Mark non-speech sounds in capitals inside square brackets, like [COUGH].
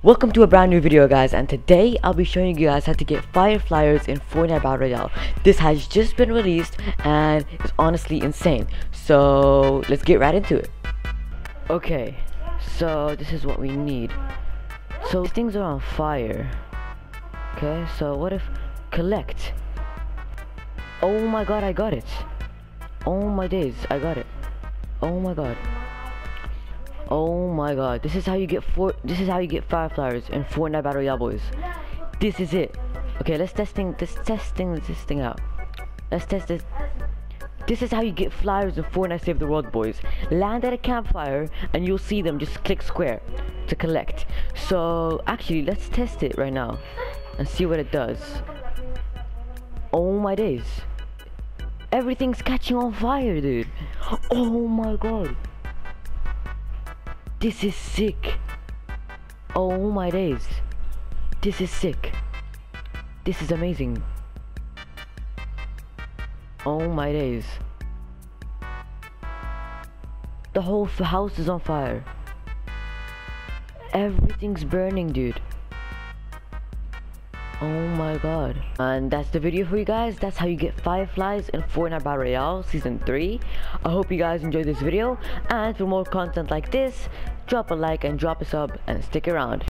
Welcome to a brand new video guys and today I'll be showing you guys how to get fireflies in Fortnite Battle Royale. This has just been released and it's honestly insane. So let's get right into it. Okay, so this is what we need. So these things are on fire. Okay, so what if collect? Oh my god, I got it. Oh my days, I got it. Oh my god. Oh my god, this is how you get four this is how you get fireflies in Fortnite Battle Royale boys. This is it. Okay, let's testing this testing this thing out. Let's test this. This is how you get flyers in Fortnite Save the World boys. Land at a campfire and you'll see them just click square to collect. So actually let's test it right now and see what it does. Oh my days. Everything's catching on fire dude. [GASPS] Oh my god. This is sick. Oh my days. This is sick. This is amazing. Oh my days. The whole house is on fire. Everything's burning, dude. Oh my god. And that's the video for you guys. That's how you get fireflies in Fortnite Battle Royale Season 3. I hope you guys enjoyed this video. And for more content like this, drop a like and drop a sub and stick around.